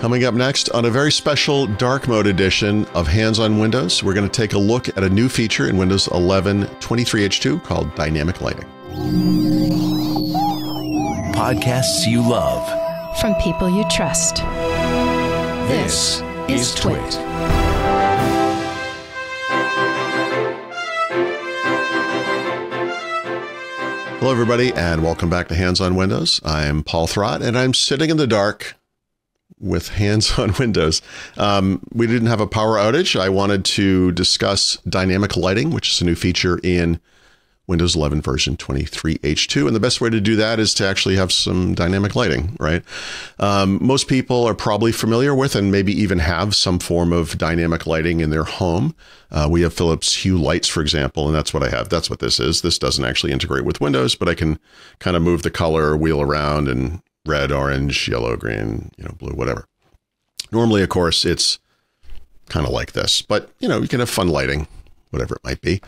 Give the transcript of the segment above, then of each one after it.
Coming up next on a very special dark mode edition of Hands on Windows, we're going to take a look at a new feature in Windows 11 23H2 called Dynamic Lighting. Podcasts you love. From people you trust. This, is TWiT. Hello, everybody, and welcome back to Hands on Windows. I'm Paul Thurrott, and I'm sitting in the dark with Hands on Windows. Um, we didn't have a power outage. I wanted to discuss dynamic lighting, which is a new feature in Windows 11 version 23H2. And the best way to do that is to actually have some dynamic lighting, right? Um, most people are probably familiar with and maybe even have some form of dynamic lighting in their home. Uh, we have Philips Hue lights, for example, and that's what I have. That's what this is. This doesn't actually integrate with Windows, but I can kind of move the color wheel around and red, orange, yellow, green, you know, blue, whatever. Normally, of course, it's kind of like this, but you know, you can have fun lighting, whatever it might be.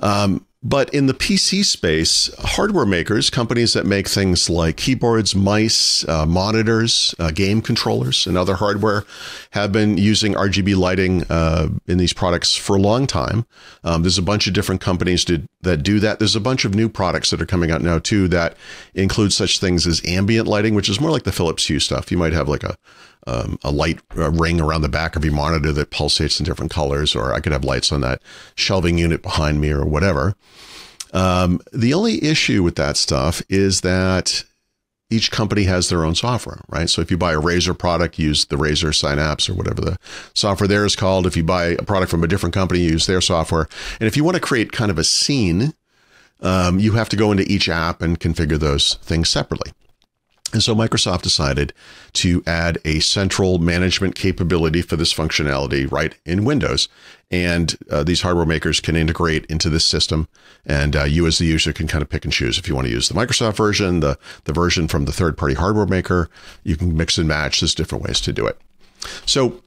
Um, but in the PC space, hardware makers, companies that make things like keyboards, mice, uh, monitors, uh, game controllers, and other hardware, have been using RGB lighting uh, in these products for a long time. Um, there's a bunch of different companies to, that do that. There's a bunch of new products that are coming out now too that include such things as ambient lighting, which is more like the Philips Hue stuff. You might have like a um, a light ring around the back of your monitor that pulsates in different colors, or I could have lights on that shelving unit behind me or whatever. Um, the only issue with that stuff is that each company has their own software, right? So if you buy a Razer product, use the Razer Synapse or whatever the software there is called. If you buy a product from a different company, use their software. And if you want to create kind of a scene, um, you have to go into each app and configure those things separately. And so Microsoft decided to add a central management capability for this functionality right in Windows. And uh, these hardware makers can integrate into this system. And uh, you, as the user, can kind of pick and choose if you want to use the Microsoft version, the, the version from the third party hardware maker. You can mix and match. There's different ways to do it. So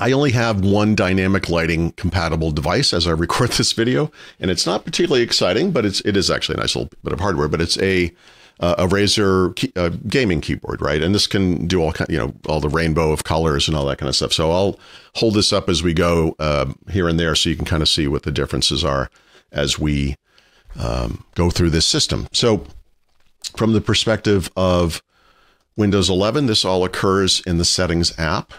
I only have one dynamic lighting compatible device as I record this video, and it's not particularly exciting, but it's it is actually a nice little bit of hardware. But it's a uh, a Razer key, uh, gaming keyboard, right? And this can do all kind, you know, all the rainbow of colors and all that kind of stuff. So I'll hold this up as we go uh, here and there, so you can kind of see what the differences are as we um, go through this system. So from the perspective of Windows 11, this all occurs in the Settings app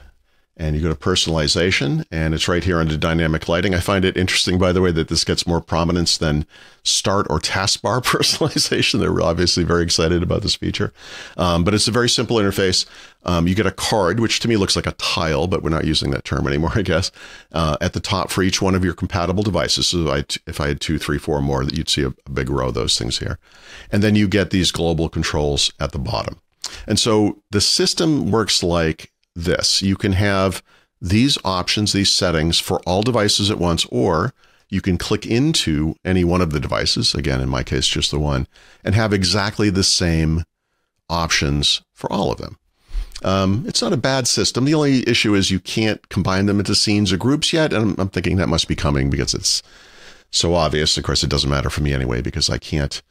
and you go to personalization and it's right here under dynamic lighting. I find it interesting, by the way, that this gets more prominence than start or taskbar personalization. They're obviously very excited about this feature. Um, but it's a very simple interface. Um, you get a card, which to me looks like a tile, but we're not using that term anymore, I guess, uh, at the top for each one of your compatible devices. So if I, if I had two, three, four more, that you'd see a, a big row of those things here. And then you get these global controls at the bottom. And so the system works like this. You can have these options, these settings for all devices at once, or you can click into any one of the devices, again, in my case, just the one, and have exactly the same options for all of them. Um, it's not a bad system. The only issue is you can't combine them into scenes or groups yet. And I'm, I'm thinking that must be coming because it's so obvious. Of course, it doesn't matter for me anyway because I can't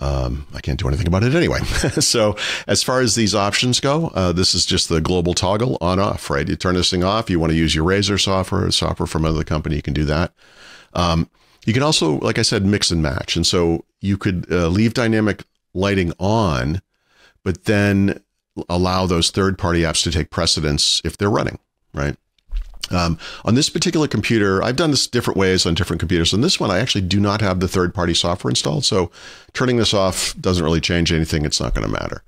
um, I can't do anything about it anyway. so as far as these options go, uh, this is just the global toggle on off, right? You turn this thing off. You want to use your Razer software, software from another company, you can do that. Um, you can also, like I said, mix and match. And so you could uh, leave dynamic lighting on, but then allow those third party apps to take precedence if they're running, right? Um, on this particular computer, I've done this different ways on different computers. On this one, I actually do not have the third party software installed. So turning this off doesn't really change anything. It's not going to matter.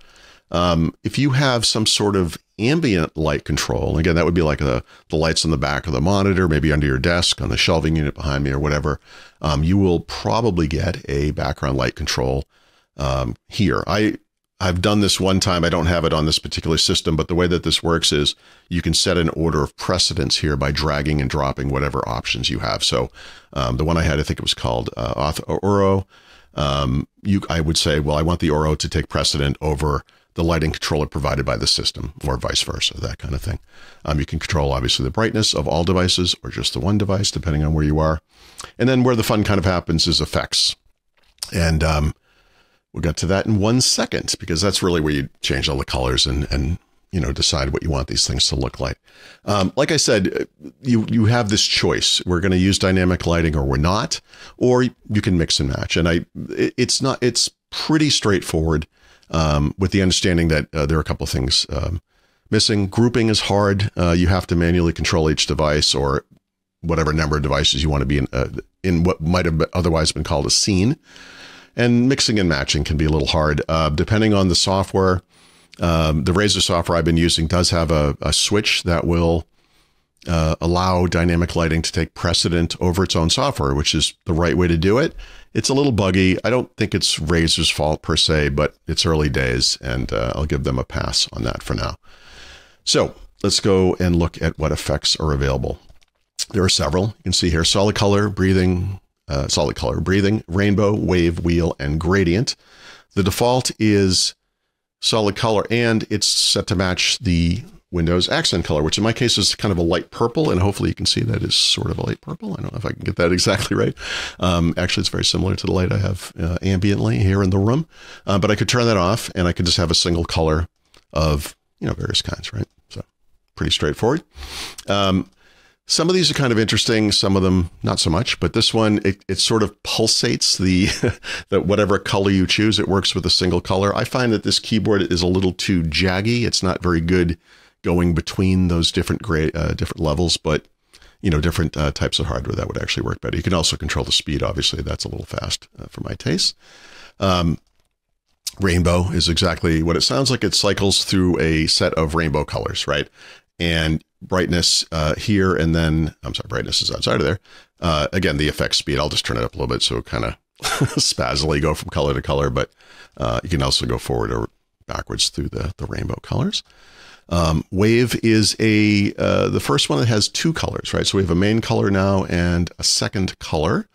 Um, if you have some sort of ambient light control, again, that would be like the, the lights on the back of the monitor, maybe under your desk, on the shelving unit behind me, or whatever, um, you will probably get a background light control um, here. I I've done this one time. I don't have it on this particular system, but the way that this works is you can set an order of precedence here by dragging and dropping whatever options you have. So um, the one I had, I think it was called uh, Auro. Um, you, I would say, well, I want the Auro to take precedent over the lighting controller provided by the system, or vice versa, that kind of thing. Um, you can control obviously the brightness of all devices or just the one device, depending on where you are. And then where the fun kind of happens is effects. And um, We'll get to that in one second because that's really where you change all the colors and, and you know decide what you want these things to look like. Um, like I said, you you have this choice. We're going to use dynamic lighting or we're not, or you can mix and match. And I, it's not. It's pretty straightforward um, with the understanding that uh, there are a couple of things um, missing. Grouping is hard. Uh, you have to manually control each device or whatever number of devices you want to be in, uh, in what might have otherwise been called a scene. And mixing and matching can be a little hard, uh, depending on the software. Um, the Razer software I've been using does have a, a switch that will uh, allow dynamic lighting to take precedent over its own software, which is the right way to do it. It's a little buggy. I don't think it's Razer's fault per se, but it's early days, and uh, I'll give them a pass on that for now. So let's go and look at what effects are available. There are several. You can see here solid color, breathing, uh, solid color, breathing, rainbow, wave, wheel, and gradient. The default is solid color and it's set to match the Windows accent color, which in my case is kind of a light purple, and hopefully you can see that is sort of a light purple. I don't know if I can get that exactly right. Um, actually, it's very similar to the light I have uh, ambiently here in the room, uh, but I could turn that off, and I could just have a single color of you know various kinds, right? So pretty straightforward. Um, some of these are kind of interesting, some of them not so much. But this one, it, it sort of pulsates the that whatever color you choose, it works with a single color. I find that this keyboard is a little too jaggy. It's not very good going between those different grade, uh, different levels, but you know, different uh, types of hardware that would actually work better. You can also control the speed. Obviously, that's a little fast uh, for my taste. Um, rainbow is exactly what it sounds like. It cycles through a set of rainbow colors, right? And brightness uh, here, and then I'm sorry, brightness is outside of there. Uh, again, the effect speed, I'll just turn it up a little bit so it kind of spazily go from color to color, but uh, you can also go forward or backwards through the, the rainbow colors. Um, wave is a uh, the first one that has two colors, right? So we have a main color now and a second color,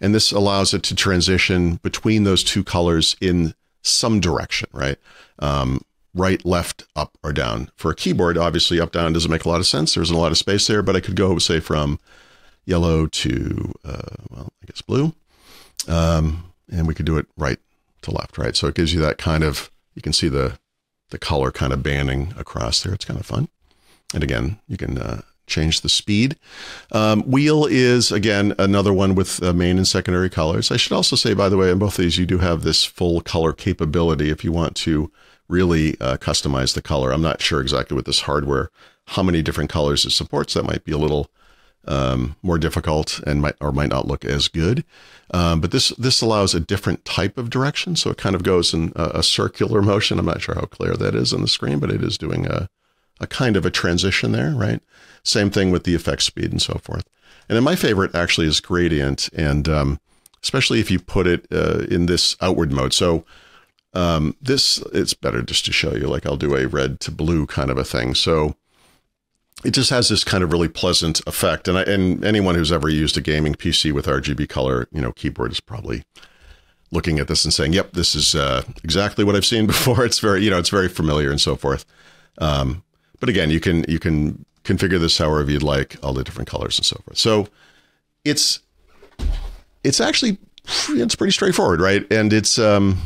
and this allows it to transition between those two colors in some direction, right? Um, right, left, up, or down. For a keyboard, obviously, up, down doesn't make a lot of sense. There's a lot of space there, but I could go, say, from yellow to, uh, well, I guess blue. Um, and we could do it right to left, right? So it gives you that kind of, you can see the, the color kind of banding across there. It's kind of fun. And again, you can uh, change the speed. Um, wheel is, again, another one with uh, main and secondary colors. I should also say, by the way, in both of these, you do have this full color capability if you want to really uh, customize the color. I'm not sure exactly with this hardware how many different colors it supports. That might be a little um, more difficult and might or might not look as good. Um, but this this allows a different type of direction, so it kind of goes in a, a, circular motion. I'm not sure how clear that is on the screen, but it is doing a a kind of a transition there, right? Same thing with the effect speed and so forth. And then my favorite actually is gradient, and um, especially if you put it uh, in this outward mode. So um, this, it's better just to show you, like I'll do a red to blue kind of a thing. So it just has this kind of really pleasant effect. And I, and anyone who's ever used a gaming PC with RGB color, you know, keyboard is probably looking at this and saying, "Yep, this is uh, exactly what I've seen before." It's very, you know, it's very familiar and so forth. Um, but again, you can you can configure this however you'd like, all the different colors and so forth. So it's it's actually it's pretty straightforward, right? And it's um,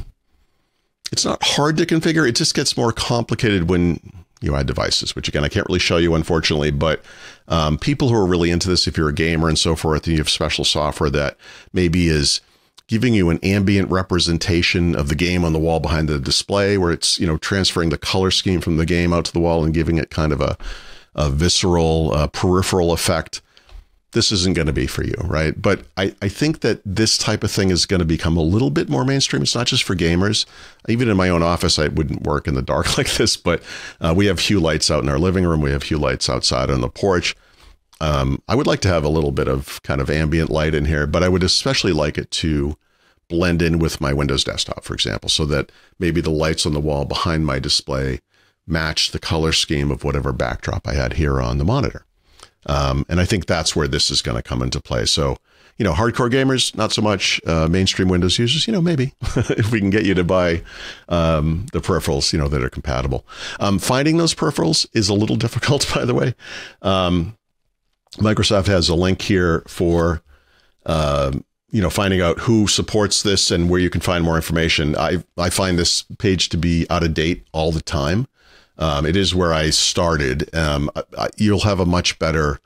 it's not hard to configure. It just gets more complicated when you add devices, which again, I can't really show you, unfortunately. But um, people who are really into this, if you're a gamer and so forth, and you have special software that maybe is giving you an ambient representation of the game on the wall behind the display, where it's you know transferring the color scheme from the game out to the wall and giving it kind of a, a visceral, uh, peripheral effect this isn't going to be for you, right? But I, I think that this type of thing is going to become a little bit more mainstream. It's not just for gamers. Even in my own office, I wouldn't work in the dark like this, but uh, we have hue lights out in our living room. We have hue lights outside on the porch. Um, I would like to have a little bit of kind of ambient light in here, but I would especially like it to blend in with my Windows desktop, for example, so that maybe the lights on the wall behind my display match the color scheme of whatever backdrop I had here on the monitor. Um, and I think that's where this is going to come into play. So, you know, hardcore gamers, not so much. Uh, mainstream Windows users, you know, maybe if we can get you to buy um, the peripherals, you know, that are compatible. Um, finding those peripherals is a little difficult, by the way. Um, Microsoft has a link here for, uh, you know, finding out who supports this and where you can find more information. I I find this page to be out of date all the time. Um, it is where I started. Um, I, you'll have a much better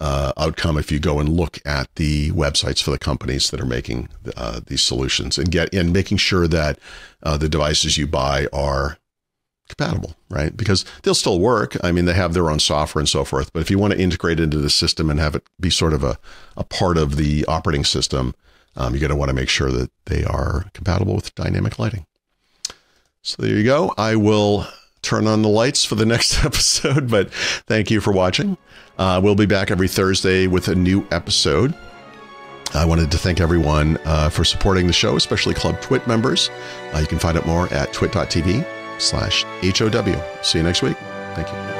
uh, outcome if you go and look at the websites for the companies that are making uh, these solutions and get and making sure that uh, the devices you buy are compatible, right? Because they'll still work. I mean, they have their own software and so forth. But if you want to integrate into the system and have it be sort of a, a part of the operating system, um, you're going to want to make sure that they are compatible with dynamic lighting. So there you go. I will turn on the lights for the next episode, but thank you for watching. Uh, we'll be back every Thursday with a new episode. I wanted to thank everyone uh, for supporting the show, especially Club TWiT members. Uh, you can find out more at twit.tv slash HOW. See you next week. Thank you.